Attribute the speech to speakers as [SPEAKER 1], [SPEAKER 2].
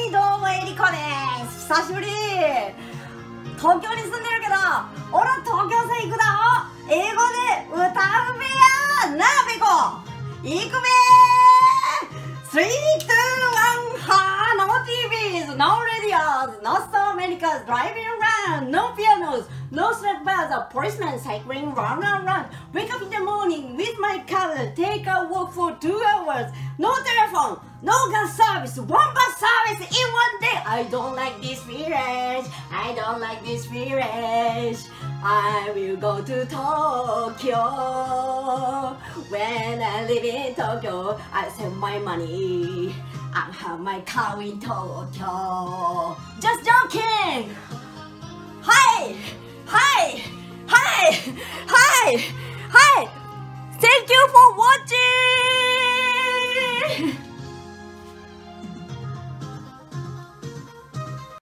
[SPEAKER 1] はいどうもエリコです久しぶり東京に住んでるけど俺東京さ行くだ英語で歌うべやなあべこ行くべ3、2、1は No TVs, no radios, no South Americas driving around, no pianos, no sweat bars, a policeman cycling round and round. Wake up in the morning with my cousin, take a walk for two hours, no telephone, no gas service, one I don't like this village, I don't like this village. I will go to Tokyo. When I live in Tokyo, I save my money. I have my car in Tokyo. Just joking. Hi, hi, hi, hi, hi. Thank you for watching.